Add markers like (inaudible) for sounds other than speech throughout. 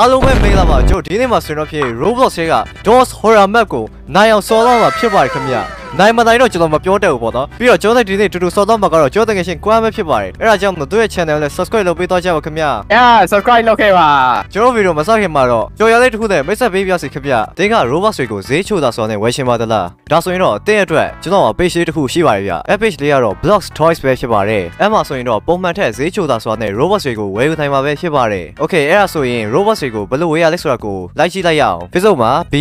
အားလုံးပဲမင်္ဂလာပါကျွန်တော်ဒီနေ့မှာဆွေးနွေးဖြစ် Roblox ရဲ့က DOS Horror Map ကိုနိုင်အောင်စော်တော့မှာဖြစ်ပါတယ်ခင်ဗျ နိုင်မနိုင်တော့ကျွန်တော်မပြောတတ်ဘူးပေါ့နော်ပြီးတော့ကျွန်တော်ဒီနေ့တူတူစော်တော့မှာကတော့ကျွန်တော်တကယ်ရှင်ကွမ်းပဲဖြစ်ပါတယ်အဲ့ဒါကြောင့်မလို့သူ့ရဲ့ channel နဲ့ subscribe လုပ်ပေးတော့ကြပါခင်ဗျ Yeah subscribe လုပ်ခဲ့ပါကျွန်တော်ဗီဒီယိုမစခင်မှာတော့ကြော်ရလေးတစ်ခုနဲ့မိတ်ဆက်ပေးပြစီခင်ဗျတင်းက Roblox တွေကိုဈေးချိုတာဆိုတော့ဝယ်ရှင်ပါသလားဒါဆိုရင်တော့တင်းအတွက်ကျွန်တော် page လေးတစ်ခုရှိပါတယ်ဗျအဲ့ page လေးကတော့ Blocks Toys ပဲဖြစ်ပါတယ်အဲ့မှာဆိုရင်တော့ပုံမှန်ထက်ဈေးချိုတာဆိုတော့ Roblox တွေကိုဝယ်ယူနိုင်မှာပဲဖြစ်ပါတယ် Okay အဲ့ဒါဆိုရင် Roblox တွေကိုဘယ်လိုဝယ်ရလဲဆိုတာကိုလိုက်ကြည့်လိုက်ရအောင် Facebook မှာ B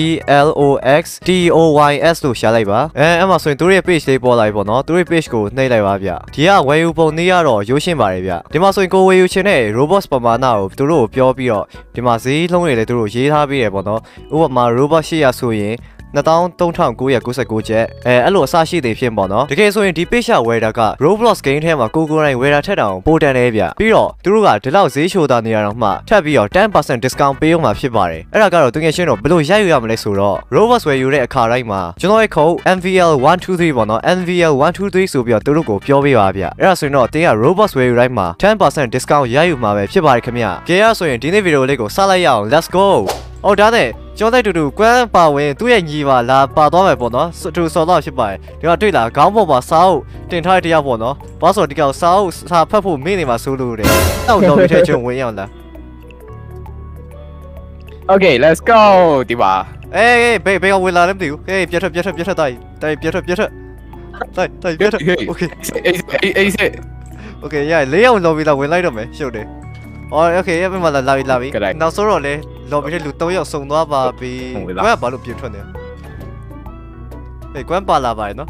L O X T O Y S လို့ရှာလိုက်ပါအဲအဲ့မှာဆိုရင်သူတို့ရဲ့ page လေးပေါ်လာပြီပေါ့နော်သူတို့ရဲ့ page ကိုနှိပ်လိုက်ပါဗျဒီကဝယ်ယူပုံနည်းကတော့ရိုးရှင်းပါတယ်ဗျဒီမှာဆိုရင်ကိုဝယ်ယူချင်တဲ့ Roblox ပမာဏကိုသူတို့ကိုပြောပြီးတော့ဒီမှာဈေးလုံးတွေလည်းသူတို့ရေးထားပေးတယ်ပေါ့နော်ဥပမာ Roblox 800ဆိုရင် 23,999ကျပ်အဲအဲ့လိုအစရှိသေးဖြစ်ပေါ့နော်တကယ်ဆိုရင်ဒီ page ဝယ်တာက Roblox game ထဲမှာကိုကိုတိုင်းဝယ်တာထက်တောင်ပိုတန်နေဗျပြီးတော့သူတို့ကဒီလောက်ဈေးချိုတာနေရတော့မှထပ်ပြီးတော့10% discount ပေးအောင်မှာဖြစ်ပါတယ်အဲ့ဒါကတော့တကယ်ရှင်းတော့ဘယ်လိုရိုက်ယူရမလဲဆိုတော့ Roblox ဝယ်ယူတဲ့အခါတိုင်းမှာကျွန်တော်ရဲ့ code MVL123 ပေါ့နော် MVL123 ဆိုပြီးတော့သူတို့ကိုပြောပေးပါဗျအဲ့ဒါဆိုရင်တော့တင်းက Roblox ဝယ်ယူတိုင်းမှာ10% discount ရယူမှာပဲဖြစ်ပါတယ်ခင်ဗျကြည့်ရဆိုရင်ဒီနေ့ဗီဒီယိုလေးကိုစလိုက်ရအောင် let's go အော်ဒါနဲ့ ကျောလိုက်တူတူကွမ်းပါဝင်သူ့ရဲ့ညီပါလာပါသွားမယ်ပေါ့နော်တူစော်တော့ဖြစ်ပါတယ်ဒီကတွေ့လာခေါင်းပေါ်မှာစားအုပ်တင်ထားတဲ့တယောက်ပေါ့နော်ဘာဆိုတော့ဒီကောက်စားအုပ်စာဖတ်ဖို့မေ့နေမှာစိုးလို့တယ်အောက်တော့ပြထဲချုံဝင်ရအောင်လား Okay let's go ဒီပါအေးဘေးဘေးကဝင်လာလည်းမသိဘူးအေးပြတ်ထွက်ပြတ်ထွက်ပြတ်ထွက်တိုင်းတိုင်းပြတ်ထွက်ပြတ်ထွက်တိုင်းတိုင်းပြတ်ထွက် Okay အေးအေးစေ Okay ရလေးအောင်လော်ပြီးလာဝင်လိုက်တော့မယ်ရှုပ်တယ် Okay ရပြန်မလာလာပြီလာပြီနောက်ဆုံးတော့လေ lobby ထဲလူ3ယောက်စုံသွားပါပြီကွမ်းကဘာလို့ပြင်ထွက်နေလဲအေးကွမ်းပါလာပါတယ်နော်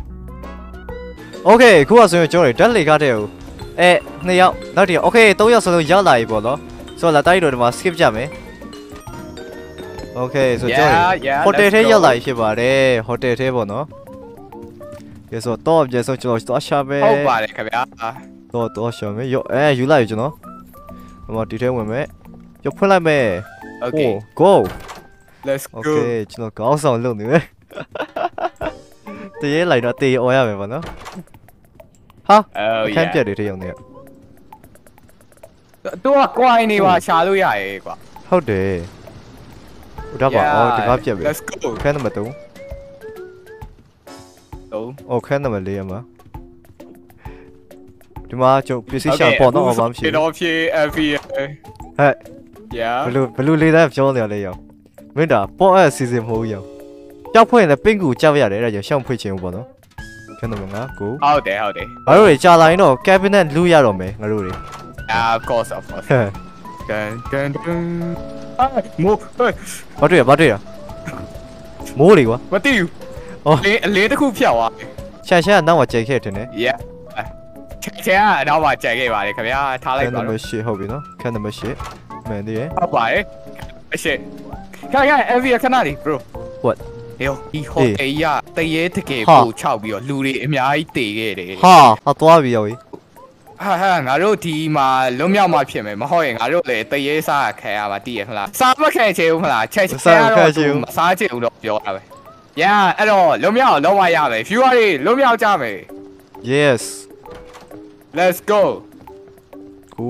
Okay ခုကဆိုရင်ကျွန်တော်တက်လေကားတဲ့ကိုအဲ2ယောက်နောက်တည်း Okay 3ယောက်စလုံးရောက်လာပြီပေါ့နော်ဆိုတော့လာတိုက်တော့ဒီမှာ skip ကြမယ် Okay ဆိုကျွန်တော်ဟိုတယ်ထဲရောက်လာပြီဖြစ်ပါတယ်ဟိုတယ်ထဲပေါ့နော်ကဲဆိုတော့အပြည့်ဆုံးကျွန်တော်သွားရှာပဲဟုတ်ပါတယ်ခင်ဗျာတော့တော့ရှာမယ်ရောအဲယူလိုက်ကျွန်တော်ဟိုဒီထဲဝင်မယ်ရောဖွင့်လိုက်မယ် Okay go let's go okay ကျွန်တော်ကောင်းဆောင်လုပ်နေမယ်တရေလိုက်တော့တေးអော်ရမယ်ပေါ့နော်ဟာ Oh အခန်း yeah ပြက်တွေထဲရောက်နေရသူက coin နေပါရှာလို့ရရဲ့ကွာဟုတ်တယ်ဟိုတော့ပါအော်ဒီကားပြက်ပဲ let's go ခန်းနံပါတ်3တော့အော်ခန်းနံပါတ်4ရမှာဒီမှာကျွန်တော်ပစ္စည်းရှာပေါ်တော့ဘာမှမရှိဘူးတော့ဖြေ FV ဟဲ့ yeah ဘလူဘလူလေးတိုင်းပြောနေရလေရောမင်းဒါပေါ့အဲ့စီစဉ်မဟုတ်ဘူးရောကြောက်ဖွင့်လည်းပင့်ကူကြောက်ရတယ်အဲ့ဒါကြောင့်ရှောင်းဖွင့်ခြင်းပေါ့နော်ခန်းနံပါတ်5ကိုဟုတ်တယ်ဟုတ်တယ်ငါတို့တွေကြာလာရင်တော့ cabinet လူရတော့မယ်ငါတို့တွေ Ah, of course of course ဟဲ့ dun dun dun အာမိုးဟဲ့ဘာတွေ့ရဘာတွေ့ရမိုးလေကွာမသိဘူးအော်လေအလေးတစ်ခုဖြတ်သွားချန်ချန်ကနောက်မှာကြိတ်ခဲ့တယ်နဲ့ yeah ချက်ချက်ကတော့မှကြိုက်ခဲ့ပါတယ်ခင်ဗျာထားခလိုက်န်းနံပါပါတော့တ်8ဟုတ်ပြီနော်ခန်းနံပါတ်8 မှန်သေးရဲ့ဟုတ်ပါတယ်အရှက်ခိုင်ခိုင် FV ခဏလေး bro What? ဟေးဒီဟိုတေးရတရေတကယ်ဟာပို့ချောက်ပြီးတော့လူတွေအများကြီးတေခဲ့တယ်ဟာဟာသွားပြီရောကြီးဟာဟာငါတို့ဒီမှာလွတ်မြောက်မှဖြစ်မယ်မဟုတ်ရင်ငါတို့လည်းတရေစားခံရပါတည်ရခလားစားမခံချေဘူးမလားချက်ချက်တော့သူမစားချင်ဘူးတော့ပြောတာပဲ yeah အဲ့တော့လွတ်မြောက်လုံးဝရမယ် viewer တွေလွတ်မြောက်ကြမယ် yes let's go ကူ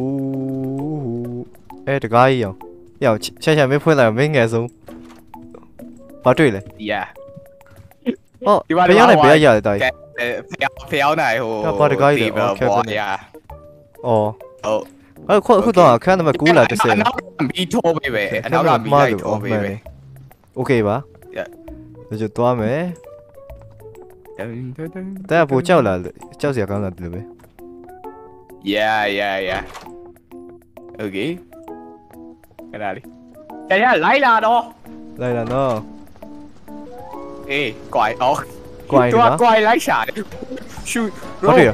အဲတကားကြီးရောရောချန်ချန်မင်းဖွင့်လိုက်မင်းငယ်ဆုံးဘာတွေ့လဲ yeah ဟောဘယ်ရောက်နေဘယ်ရောက်ရလဲတာကြီး အဲဖျောင်းဖျောင်းနိုင်ဟို ကပါတကားကြီး ဒီ တော့ ဘော cabinet ရ အော် ဟုတ် အဲ့ခုအခုတော့ခန်းနံပါတ်9လာတစ်ဆယ် အနောက်ကမီထိုးပေးပဲအနောက်ကမီလိုက်ထိုးပေးပဲ โอเคပါ Yeah. ဒါကြသွားမယ်တဲ့ဘူကြောက်လာကြောက်စရာကောင်းတာတူပဲ Yeah yeah yeah Okay ခဏလေးကြရလိုက်လာတော့လိုက်လာနော်အေးကွိုင်အော်ကွိုင်သူကနော်ကွိုင်လိုက်ရှာတယ် shoot ဟုတ်တယ်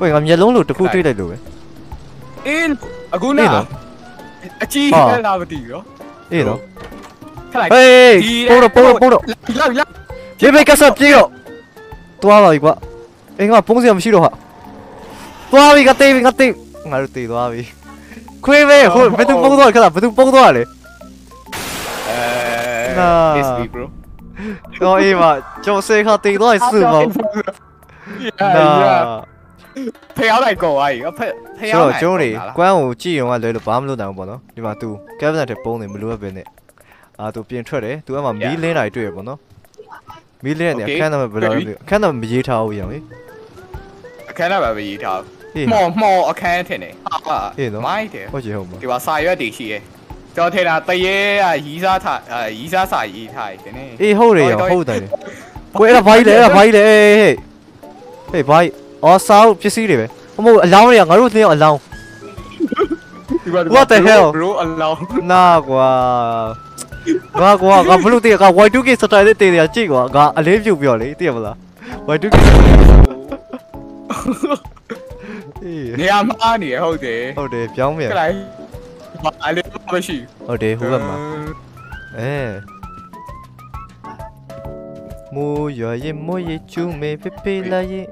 ဝေးငါမျက်လုံးလို့တစ်ခုတွေးလိုက်လို့ပဲအင်းအခုအေးနာနော်အကြီးဟာလာမသိဘူးနော်အေးနော်ခလိုက်ဟေးပို့တော့ပို့တော့ပို့တော့လောက်လောက်ရေဘေးကဆပ်ပြေတော့သွားပါပြီကွာအင်းငါပုံစံမရှိတော့ဟာသွားပြီကတေးပြီကတေးငါတို့တေးသွားပြီ ခွေးပဲဟိုဘယ်သူပုံသွားခလားဘယ်သူပုံသွားလဲ အဲ နာ It's me bro တော့အေးမကျော်စေခါတေးသွားစစ်ပါ Yeah yeah နာ ဖျောင်းလိုက်ကောသွားပြီဖဖျော ဆို င်း တော့ကျုံးတွေကွမ်းကိုကြည့်ရုံကလွယ်လို့ဘာမှမလုပ်နိုင်ဘူးပေါ့နော်ဒီမှာ तू cabinet ထဲပုံးနေမလို့ပဲနဲ့အာ तू ပြင်ထွက်တယ် तू အမှမီးလင်းတာတွေ့ရပေါ့နော်မီးလင်းတဲ့နေအခန်းနံပါတ်ဘယ်လိုလဲအခန်းနံပါတ်မရေးထားဘူးရောင်လေ အခန်းထဲမှာပဲရေးထား ဟေးမော်မော်အခန်းထင်တယ်ဟာဟေးနော် မိုက်တယ်ဟုတ်ချင်ဟုတ်မှာဒီမှာစာရွက်တွေရှိရဲကျော်ထဲတာတရေကရီးစားထားအဲရီးစားစာရေးထားတယ်နည်းအေးဟုတ်တယ်ရောင်ဟုတ်တယ်ကိုအဲ့ဒါဘာကြီးလဲအဲ့ဒါဘာကြီးလဲဟေးဟေးဟေးဘာကြီးအော်စာအုပ်ပစ္စည်းတွေပဲမဟုတ်အလောင်းတွေကငါတို့သိအောင်အလောင်း ဒီမှာ What the hell? bro အလောင်းနာကွာငါကွာငါဘလို့တည်းက Y2K style တဲ့တည်းကြည့်ကွာငါအလေးပြုတ်ပြောလေသိရမလား Y2K အေး နေရာမှားနေရဟုတ်တယ်ဟုတ်တယ်ပြောင်းမြန်ခလိုက်ဘာအလေးမရှိဟုတ်တယ်ဟိုဘက်မှာအဲမိုးရွာရင်မိုးရေကျူးမေဖေဖေလာရင်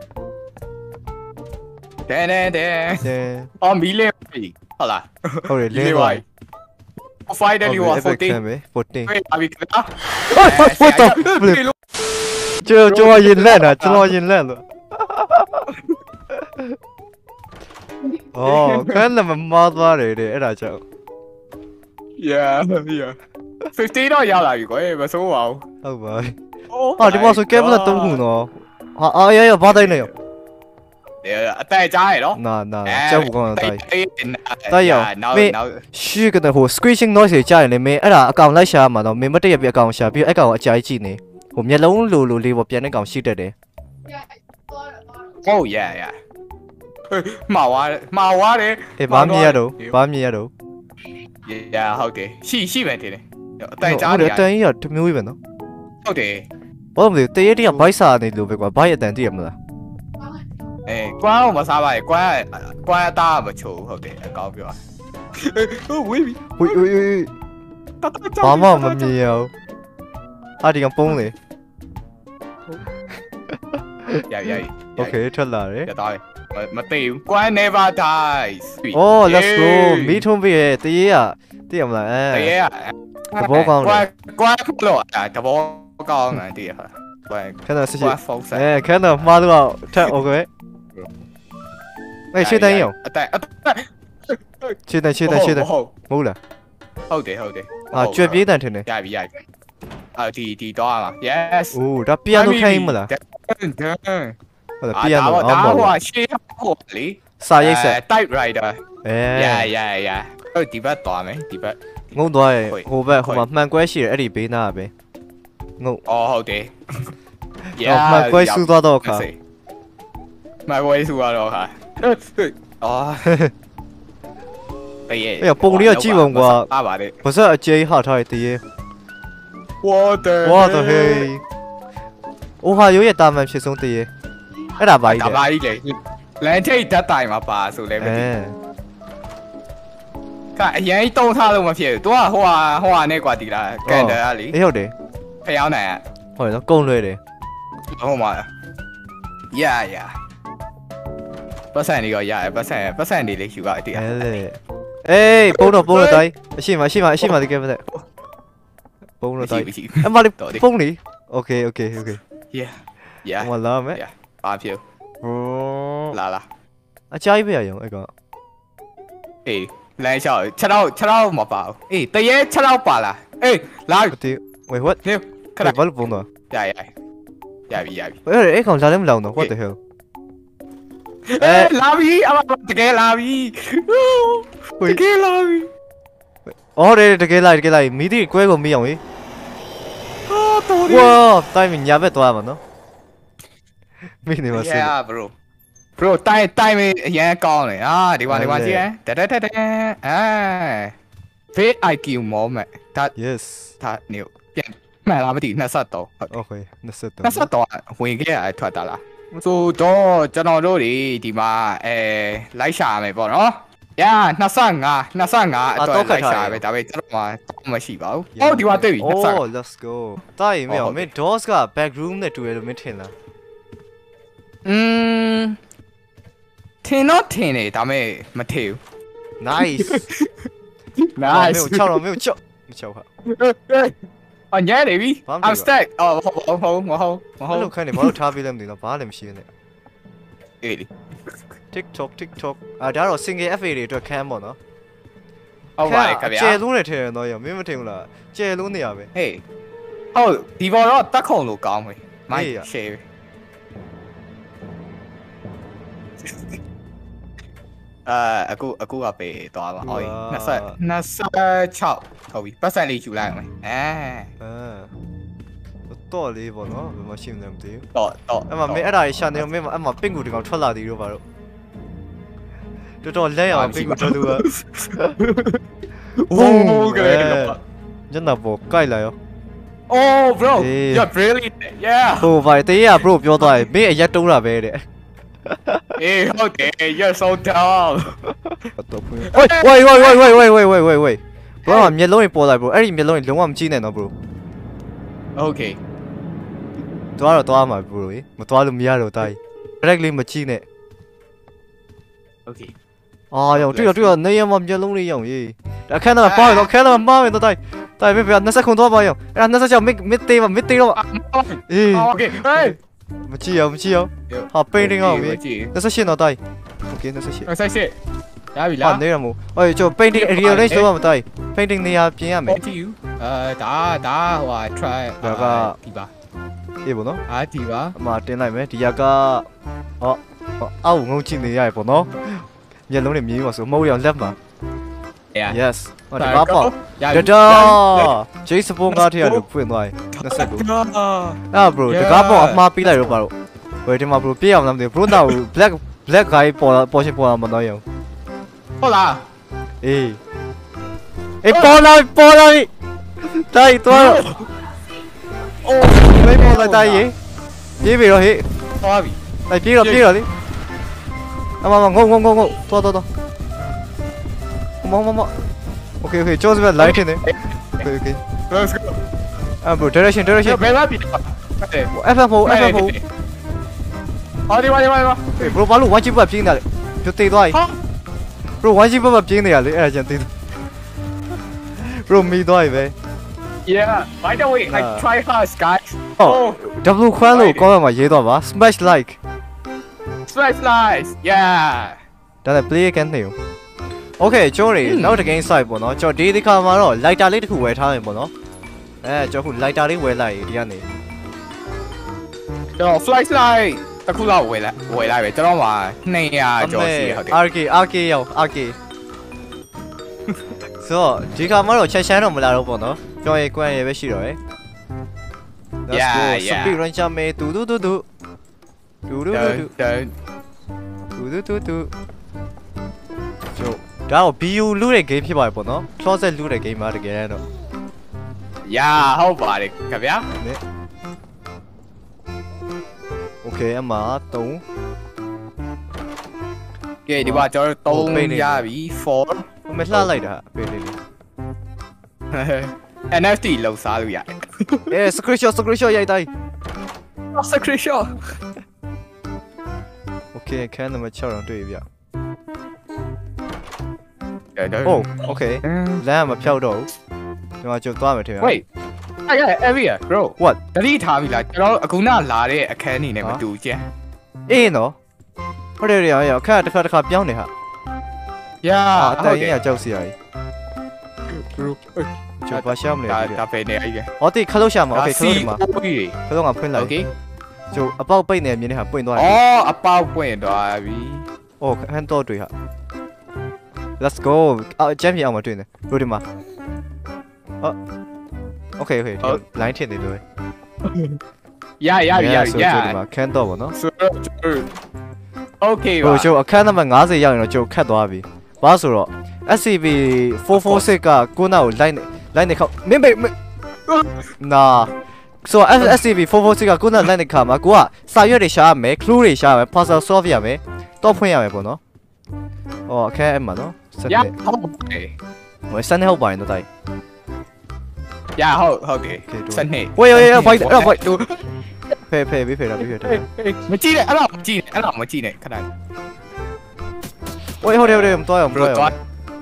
တဲတဲတဲအဲအော်မီလေးပြီဟုတ်လားဟုတ်တယ်လင်းသွားဖိုင်တယ်လီဝါ14 14ဝေးပါပြီခင်ဗျာ what the flip ကျော်ကျော်ရင်လက်တာကျော်ရင်လက်လို့ အော်ခန်းနမမသွားတယ်တဲ့အဲ့ဒါကြောင့် yeah yeah 15တော့ရောက်လာပြီကွယ်မစိုးပါဘူးဟုတ်ပါပြီအော်ဒီမှာဆိုကဲဘလက်သုံးခုနော်ဟာအာရရဘာတိုင်းလဲရောအတက်ကြားရတော့နာနာကြောက်ကောင်းတိုင်းတိုက်ရနောက်နောက်ရှေ့ကနေဟို screeching noise တွေကြားရင်လေမင်းအဲ့ဒါအကောင်လိုက်ရှာမှာတော့မင်းမတည့်ရပြအကောင်ရှာပြီးအဲ့ကောင်အကြိုက်ကြည့်နေဟိုမျက်လုံးလိုလိုလေးပေါ်ပြန်တဲ့ကောင်ရှိတတ်တယ်ဟုတ် yeah yeah မှာဝါမှာဝါတယ် အေးဘာမြင်ရတော့ဘာမြင်ရတော့ yeah ဟုတ်တယ်ရှိရှိပဲတင်တယ်အတက်ကြား ဟုတ် နေ တယ်တန်ကြီးကတမျိုးကြီးပဲနော် ဟုတ်တယ် ဘာလို့မလဲတရေတရဘိုက်စာနေလို့ပဲကွာဘိုက်အတန်တည်ရမလား အဲကွမ်းအောင်မစားပါနဲ့ကွမ်းကွမ်းအသားမချိုးဟုတ်တယ်အကောင်းပြောဟုတ်ဝေးပြီ ဝေးဝေးဝေးဘာမှမမြင်ရဘူးအာဒီကပုံးလေ ရရရ โอเคထွက်လာတယ် ရတော့မ But team why never dies? Oh, let's go. Mi thun vi ye, ti ye à. Ti không là. Ti à. à. Cái bố con. Qua qua không lộ à, cái bố con này ti à. Cái nào sẽ gì? Ê, cái nào mà đúng không? Chắc ok. (laughs) Dạ, Ê, chưa tay dạ. nhiều. À, chưa tay, chưa tay, chưa tay. Mù à, rồi. Hold it, hold it. À, chưa biết tay thế này. Dài bị dài. À, thì thì đó à. Yes. Ồ, đã piano khen mà là. င်းမလားဒန်ဒန်ဟုတ်လားပီယာနိုဒါအော်မဟိုဟုတ်ရှေ့ဟိုလေစာရိတ်ဆက် type writer အဲ yeah yeah yeah ဟိုဒီဘက်သွားမယ်ဒီဘက်ငုံသွားရဲ့ဟုတ်ဟိုဘက်ဟိုမှာမှန်ကွဲရှိတယ်အဲ့ဒီဘေးနားပဲငုံအော်ဟုတ်တယ်အော်မှန်ကွဲစူးသွားတော့ခါမှန်ကွဲစူတော့ခါအော်အေးအေးပုံလေးကကြည့်ပုံကွာအားပါတယ်ပါဇက် အကျဲဟာထားတဲ့တရေ water What the hell အိုဟာရိုးရဲ့တာမန်ဖြစ်ဆုံးတရေအဲ့ဒါပါကြီး ဒါ လေ ပါကြီးလေလန်ထိတ်ဓာတ်တိုင်မှာပါဆိုလဲမ အဲ သိကအရင်တုံးထားလို့မဖြစ်ဘူး तू ကဟိုဟာဟိုဟာနဲ့ကွာဒီလားကန်တာကလေ အေးဟုတ်တယ် ဖျောင်းနိုင်อ่ะ ဟုတ်တယ်နော်ကုန်းလွဲတယ် ဟိုမှာရရပတ်စံတွေရောရတယ်ပတ်စံပတ်စံတွေလေးယူပါအတိအ အဲလေအေးပုံတော့ပုံတော့တိုင်းအရှိမရှိမအရှိမဒီကဲမတဲ့ပုံတော့ ရှိ တိုင်း မရှိ အမလေး တော်တယ် ပုံလေโอเคโอเคโอเค yeah ဟို yeah မှာလာမယ် ဘာဖြစ်ဟိုလာလာအချိုင်းပဲရအောင်အဲ့ကောင်အေးလမ်းလျှောက်6တော့6တော့မပါဘူးအေးတရေ6တော့ပါလားအေးလာအတေး wait what နေခခဏဏဘာလို့ပုံတော့ရရရပြီရပြီဝေးအဲ့ကောင်လာလည်းမလောင်တော့ what the hell အေးလာပြီအမတကယ်လာပြီဝေးတကယ်လာပြီအော်တယ်တကယ်လိုက်တကယ်လိုက်မီဒီကွဲကိုမီးအောင်လေဟာတော်ဝါတိုင်းမညာဘက်သွားမှာနော် မီးနေမှာစစ် yeah bro bro တိုင်းတိုင်းမအရန်ကောင်းတယ်အာဒီမှာဒီမှာကြည့်ရတတတတအဲ Fate IQ moment ဒါ yes ဒါနေပြန်မှန်လားမသိ23ဟုတ် okay 23 23ဝင်ခဲ့ရထွက်တာလားဆိုတော့ကျွန်တော်တို့တွေဒီမှာအဲလိုက်ရှာရမယ်ပေါ့နော်ရ25 25အတွက်လိုက်ရှာရမယ်ဒါပေမဲ့ကျွန်တော်မှာမရှိပါဘူးဟုတ်ဒီမှာတွေ့ပြီ oh 25 let's go တိုင်းမင်းဟုတ်မင်း doors က back room နဲ့တူရလို့မင်းထင်လား อืมထင်တော့ထင်တယ်ဒါပေမဲ့မထင်ဘူး nice မင်းကိုချောက်တော့မင်းကိုချောက်မချောက်ဟာအညဲနေပြီဘာမှမဖြစ် I'm stuck အော်ဟုတ်ဟုတ်ဟုတ်မဟုတ်မဟုတ်အဲ့လိုခိုင်းနေဘာလို့ထားပေးလဲမသိတော့ဘာလည်းမရှိနဲ့အေးလေ TikTok TikTok အာဒါတော့ single FA တွေအတွက်ခံပေါ့နော်ဟုတ်ပါတယ်ခင်ဗျာကျဲလုံးနေထဲတယ်နော်ရောမင်းမထင်ဘူးလားကျဲလုံးနေရပဲဟေးဟုတ်ဒီဘောတော့တက်ခုံလို့ကောင်းပြီမိုက်ဟေးရ အာအခုအခုကပေးသွားပါအော်20 26ဟုတ်ပြီပတ်စံလေးယူလိုက်အောင်အဲအာတော့လေးပေါ့နော်ဘယ်မှာရှိမလဲမသိဘူးတော့တော့အဲ့မှာမင်းအဲ့ဒါကြီးရှာနေတော့မင်းမအဲ့မှာပင့်ကူတကောင်ထွက်လာသေးတော့ပါတော့တော်တော်လက်ရအောင်ပင့်ကူထွက်လို့ကโอ้ကလေးကညနာပေါ်ကြိုက်လာရော Oh bro Hey. you're brilliant yeah ဟိုဗိုင်တေးရ bro ပြောသွားတယ်မင်းအရက်တုံးတာပဲတဲ့ hey okay you're so dumb တော့ဖွင့်ဝေးဝေးဝေးဝေးဝေးဝေးဝေးဝေးဝေးဝေး bro ကမျက်လုံးကြီးပေါ်လာ bro အဲ့ဒီမျက်လုံးကြီးလုံးဝမကြည့်နဲ့နော် bro okay သွားတော့သွားမှာ bro ရေမသွားလို့မရတော့တာကြီး direct လေးမကြည့်နဲ့ okay အာရောတွေ့ရတွေ့ရနေရမှာမျက်လုံးလေးရောင်ရေးဒါအခန်းတော့ပါတော့အခန်းတော့မှားမယ်တော့တိုင်းတိုင်းမင်းပြ20ခုသွားပါရောအဲ့ဒါ26မစ်မစ်သေးပါမစ်သေးတော့အေး okay hey မကြည့်အောင်မကြည့်အောင်ဟာ painting အောင်ပြီကြည့်28တော့တိုင်း okay 28ဆက်စစ်ရပြီဟာလားနေရမို့အေးကျွန်တော် painting rearrange လုပ်ရမှာတိုင်း painting နေရာပြင်ရမယ် to you အဲဒါဒါဟို try ဒါကဒီပါအေးပေါ့နော်အာဒီပါအမတင်လိုက်မယ်ဒီရကဟောအောက်ငုံချင်နေရရပေါ့နော်မျက်လုံးနဲ့မြင်ပါဆိုမဟုတ်ရအောင်လက်မှာ yeah yes ဟောဒီပါပေါ့ရဒပြီဒါဂျေးစပွန်ကားထရလို့ဖွင့်သွားတယ်29ဒါအာ bro တကားပေါ့အမှားပေးလိုက်တော့ပါတော့ဝယ်ဒီမှာ bro ပြေးအောင်လားမသိဘူး bro နောက် black black guy ပေါ်လာပေါ်ရှင်ပေါ်လာမတော့ရအောင်ဟုတ်လားအေးအေးပေါ်လာပေါ်လာတိုင်းတော့အိုးဘယ်ပေါ်လာတိုင်းရေးပြေးပြီတော့ဟေးသွားပြီလိုက်ပြေးတော့ပြေးတော့လေအမမငုံငုံငုံငုံတော်တော်တော်မမမ 오케이 오케이 저거 면 라이트네 Okay, okay. Let's go. Ah, bro, direction, direction. Yo, where are 아 뭐, 대라신 대라신 맨 앞이다 네 F4 F4 아니 아니 아니 아니 bro ဘာလို့ one chip ပြင်းနေတာလဲပြတ်သေးသွားပြီ bro one chip ပြင်းနေတာလေအဲ့ဒါကြံသေးတယ် bro မိသွားပြီပဲ Yeah, by the way, I try hard, guys. Oh, W ခွန်းလို့ comment မှာရေးတော့ပါ Smash like. Smash like. Yeah. ဒါလည်း play ကနေရော Okay ကျော်ရီနောက်တစ် game site ပေါ့နော်ကျော်ဒီဒီခါမှာတော့ lighter လေးတစ်ခုဝယ်ထားရင်ပေါ့နော်အဲကျော်ခု lighter လေးဝယ်လိုက်ဒီကနေကျွန်တော် flight slice တခုလောက်ဝယ်လိုက်ဝယ်လိုက်ပဲကျွန်တော်မှာ200ကျော်ရှိဟုတ်တယ် RK RK ရော RK ဆိုတော့ဒီခါမှာတော့ချက်ချမ်းတော့မလာတော့ပေါ့နော်ကျော်ရီကွမ်ရီပဲရှိတော့ရယ် Let's Yeah, go yeah. speed run ချမယ်တူတူတူတူတူတူတူတူ Don't တူတူတူတူကျို့ ဒါတော့ BU လူတဲ့ game ဖြစ်ပါပြီပေါ့နော် closet လူတဲ့ game ပါတကယ်တော့ yeah ဟုတ်ပါတယ်ခင်ဗျာ Okay အမ3ကဲဒီမှာကျွန်တော်ဟိုပိတ်နေ3ရပြီ4မလှလိုက်တာပေးလေးလေး NFT လောက်စားလို့ရတယ်အဲ screenshot screenshot ရိုက်တိုင်း screenshot Okay ခန်းနံပါတ်6တော့တွေ့ပြီဗျ Yeah, Oh okay လမ်းကမဖြောက်တော့ဘူးဒီမှာကျုပ်သွားမယ်ထင်ဗျာ Wait. Ah yeah, area, bro. What? တတိထားပြီလားကျွန်တော်အခုနလာတဲ့အခန်းနေနဲ့မတူကျန်အေးနော်ဟုတ်တယ်ရရခါတစ်ခါတစ်ခါပြောင်းနေဟာ Yeah အာအတန်ကြီးကကြောက်စရာကြီး bro ကျုပ်ဘာရှာမလဲဒါဒီဒါပဲနေအဲ့ဒီဟောတိခလုတ်ရှာမှာ Okay ခလုတ်ဒီမှာ Okay ခလုတ်ကဖွင့်လိုက် Okay ကျုပ်အပေါက်ပိတ်နေမြင်နေတာပွင့်သွားတယ် အော်အပေါက်ပွင့်သွားပြီ။အိုးဟန်တော့တွေ့ဟာ Let's go အော်ချန်ပီယံအောင်မတွေ့နေ။တို့ဒီမှာ။အော် Okay okay ဒီ line ထင်နေလို့ရရပြီရပြီဆိုရကျိုးဒီမှာခန်းတော့ဗောနော်ဆိုတော့ Okay ဟိုကျိုးအခန်းနံပါတ်50ရောက်ရင်တော့ကျိုးခတ်သွားပြီ။ဘာဆိုတော့ SCP 446ကကိုနာကို line line နဲ့ခောက်မင်းမေနာဆိုတော့ SCP 446ကကိုနာ line နဲ့ခါမှာကိုကစာရွက်တွေရှာရမယ် clue တွေရှာရမယ် puzzle solve ရမယ်တော့ဖွင့်ရမယ်ပေါ့နော်။ 哦 k e m a n 咯，身体好肥，我身体好肥都得。呀，好好嘅，身体。喂喂喂，快点，快点，呸呸，别呸了，别呸了。没记呢，阿老没记呢，阿老没记呢，看来。喂，好嘞好嘞，唔多又唔多又。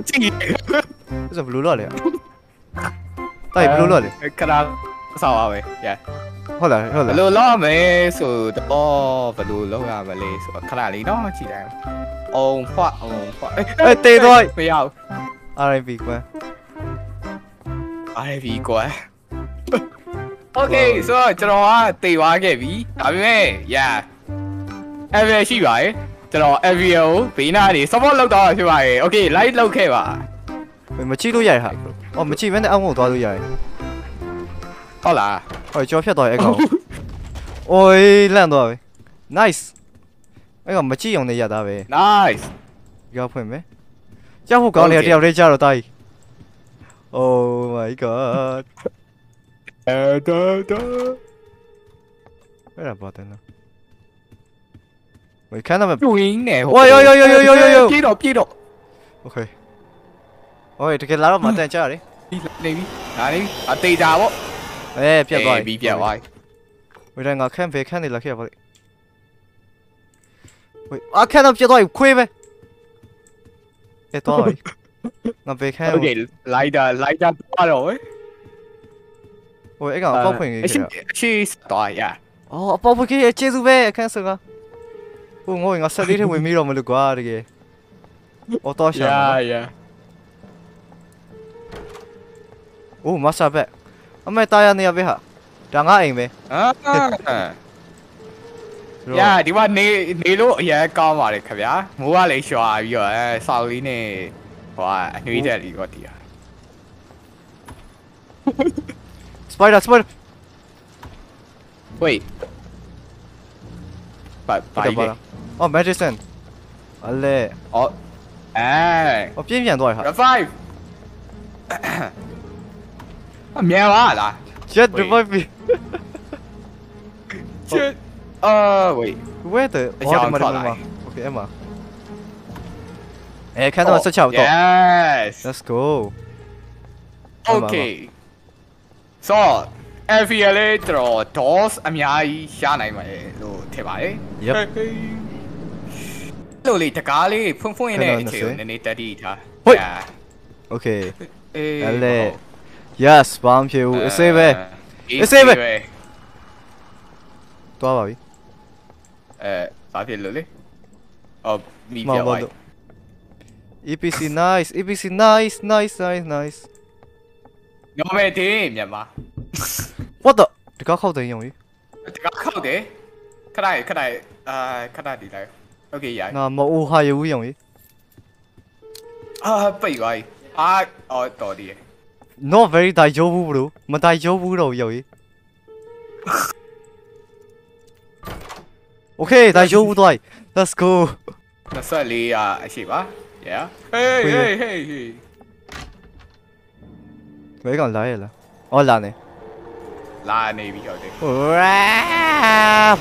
正义，这是 blue 落嚟啊？到底 blue 落嚟？看来。 အဲ့ဘလူးလော်လေတိုင်ဘလူးလော်လေခဏဆောက်ပါပဲ yeah ဟုတ်လားဟုတ်ဘလားယ်လိုလုပ်မလဲဆိုတော့ဘယ်လိုလုပ်ရမလဲဆိုတော့ခဏလေးတော့ကြည့်လိုက်အောင်ဖွားအောင်ဖွားအေးတေးသွားမရဘူး RIP ကွယ် RV ကွာ Okay ဆိုတော့ကျွန်တော်ကတေသွားခဲ့ပြီဒါပေမဲ့ yeah Avia ရှိပါတယ်ကျွန်တော် Avia ကိုဘေးနားနေ support လုပ်တော့ဖြစ်ပါတယ် Okay live လုပ်ခဲ့ပါမချိလို့ရရဟာအော်မချိဘဲနဲ့အောက်မို့သွားလို့ရတယ် Tao là (laughs) Ôi cho phép tao ego Ôi lên rồi Nice. Ego mà chỉ dùng này giờ ta về Nice. Giao phải mấy. Giao không có này đeo đây cho rồi tay. Oh my god. Ờ đó là Where tên it mày Wait, can I... Wing nè Ôi ôi ôi ôi ôi ôi ôi Chi đột chi Ok. Ôi, thực hiện lá mà tên chơi đi. Đi, đi, đi, đi, đi, đi, đi, đi, đi, đi, အဲပြတ်သွား ပြီပြတ်သွားပြီ ဝေးတိုင်းငါခန့်ဖေခန့်နေလာခဲ့ပါလေဝေးအခန့်တော့ပြတ်သွားပြီခွေးပဲအဲတော့ပြီငါဖေခန့် โอเคလိုက်တာလိုက်တာတော့တော့ ဝေးအဲ့ကောင်အပေါက်ဖွင့်ကြီး အရှိ ခဲ့ အရှိတော့ရ အော်အပေါက်ဖွင့်ကြီးကျေးဇူးပဲအခန့်စကားဟိုငိုငါဆက်လေးထဲဝင်ပြီးတော့မလို့ကွာတကယ်အော်တော့ရှာ ရ အိုးမဆာဘက်အမေတာရနေရပဲ ဟာဒါငါအိမ်ပဲအာရဒီမှာနေနေလို့အရင်ကောင်းပါလေခင်ဗျာမိုးကလည်းရွှာပြီးတော့အဲဆောက်လေးနဲ့ဟိုကအနှွေးတက်လေးတော့တည်ရစပိုက်ဒါစပိုက် wait ဘာဘာဘာလဲဘာအော် medicine အလဲအော်အဲအော်ပြင်းပြန်သွားရဟာ revive အမြန်ပါလား jet Wait. revive me ချစ်အာ wait where the အကြောင်းမထွက်လာ okay အမအဲခန်းတော့ဆက်ချောက်တော့ yes let's go okay so area လေးကျွန်တော် doors အများကြီးရှားနိုင်ပါတယ်လို့ထင်ပါတယ် Yep လို့လေတကားလေးဖွင့်ဖွင့်နေတဲ့အချိန်ကိုခဏနည်းနည်းတက်တီထားဟုတ် Yeah. okay အေးအလဲ Yes, bám chịu. Ese về. Ese về. Tua vào đi. Ờ, EPC nice, EPC nice, nice, nice, nice. Ngồi về team, nhận mà. What the? Thì có khâu tiền dùng đi. Thì có khâu tiền. Cái này, cái này, à, cái này đi lại. Ok vậy. Nào, mà u hai u dùng à, à, ờ, đi. À, bây giờ, à, ở đó đi not very 大丈夫 bro မ大丈夫တော့ယုံကြီး Okay 大丈夫တော့ let's go 24ရာအရှိပါ yeah hey hey hey hey ဘယ်ကောင်လာရလားအော်လာနေ လာနေပြီဟုတ်တယ် ဝါ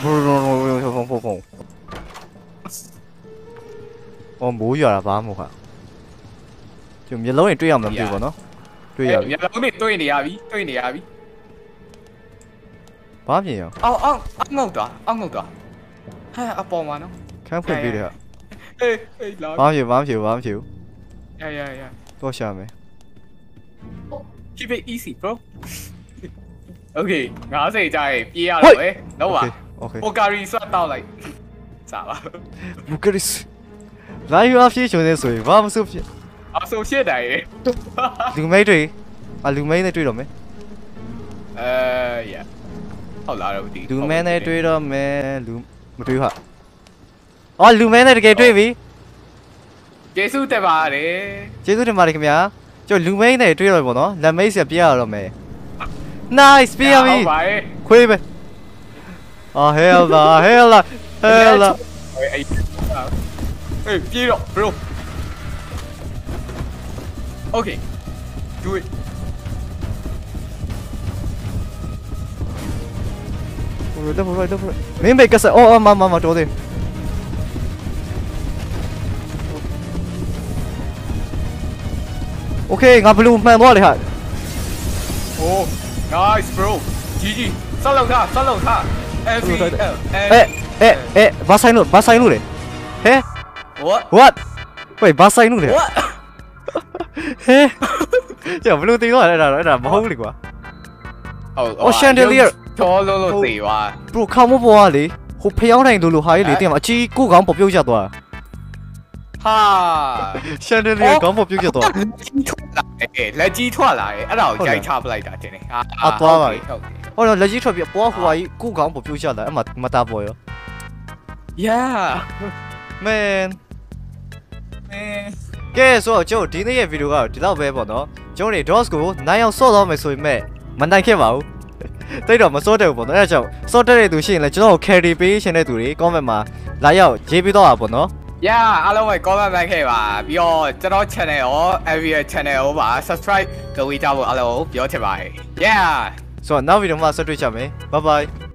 ဘရဖုန်ဖုန်ဖုန်အော်မိုးရွာတာဘာမှမဟုတ်ကျမျိုးလုံးရင်တွေ့ရမှာမသိဘူးပေါ့နော် တွေ့ရပြီရလုံးတွေတွေ့နေရပြီတွေ့နေရပြီဘာမြင်ရောအောက်အောက်အောက်ငုတ်သွားအောက်ငုတ်သွားဟဲ့အပေါ်မှာနော်ခန်းဖွင့်ပြီးတော့အေးအေးလာဘာမြင်ဘာမြင်ဘာမြင်ရရရတော့ရှာမယ် keep it easy bro okay 90ကြာရင်ပြေးရတော့ပဲလောက်ပါ okay ပိုကာရီဆွတ်တောက်လိုက်စားပါပိုကာရီ live အဖြစ်ရှင်နေဆိုရင်ဘာမှမဆိုဖြစ် အဆိုရှစ်တိုင်ရေလူမိတ်တွေအလူမိတ်နဲ့တွေ့တော့မယ်အဲရဟုတ်လားတော့ဒီလူမဲနဲ့တွေ့တော့မယ်လူမတွေ့ဟာအော်လူမဲနဲ့တကယ်တွေ့ပြီကျေးဇူးတက်ပါတယ်ကျေးဇူးတင်ပါတယ်ခင်ဗျာကျိုလူမိတ်နဲ့တွေ့တော့ပြီပေါ့နော်လက်မိတ်ဆက်ပြရတော့မယ် nice ပြရပြီဟုတ်ပါရဲ့ခွေးပဲအော် hell လာ hell လာ hell လာအေးအေးအေးပြေးတော့ bro Okay. Do it. Double right, double right, double right. Mình bị cái sợ. Ô, mà mà mà chỗ đi. Okay, ngập luôn mẹ nó đi hả? Oh, nice bro. GG. Sao lần tha, sao lần tha. Ê, ê, ê, vá sai luôn, vá sai luôn đấy. Hé? What? What? Wait, vá sai luôn đấy. What? ဟဲကျော်ဘလူးတင်တော့အဲ့ဒါအဲ့ဒါမဟုတ်လေကွာ oh Oh, chandelier. ချောလို့လို့သေသွား bro ခေါင်းမပေါ်ကလေဟိုဖျောင်းနိုင်လို့လို့ဟာကြီးလေတင်မှာအချီကိုကောင်ပေါ်ပြုတ်ရသွားဟာရှန်ဒလီခေါင်းပေါ်ပြုတ်ကျသွားလက်ကြီးထွက်လာတယ်လက်ကြီးထွက်လာတယ်အဲ့ဒါကိုရိုက်ချပလိုက်တာတင်တယ်ဟာအသွားပါပြီဟုတ်တယ်ဟောတော့လက်ကြီးထွက်ပြပွားဟိုဟာကြီးကိုခေါင်းပေါ်ပြုတ်ကျလာအဲ့မှာမတာပေါ်ရော yeah man မင်း ကဲဆိုတော့ကျွန်တော်ဒီနေ့ရဲ့ဗီဒီယိုကတော့ဒီလောက်ပဲပေါ့နော်ကျွန်တော်တွေ DOS ကိုနိုင်အောင်ဆော့တော့မယ်ဆိုပေမဲ့မနိုင်ခဲ့ပါဘူးတိတ်တော့မစောတဲ့ဘူးပေါ့နော်အဲဒါကြောင့်စောတဲ့တဲ့သူရှိရင်လည်းကျွန်တော်ကို carry ပေးရှင်တဲ့သူတွေ comment မှာလာရောက်ရေးပြီးတော့ပါပေါ့နော် yeah အားလုံးပဲ comment မှတ်ခဲ့ပါပြီးတော့ကျွန်တော် channel ရော Avia channel ရောပါ subscribe လုပ်ပြီးကြဖို့အားလုံးပြောချင်ပါတယ် yeah ဆိုတော့နောက်ဗီဒီယိုမှာဆက်တွေ့ကြမယ် bye bye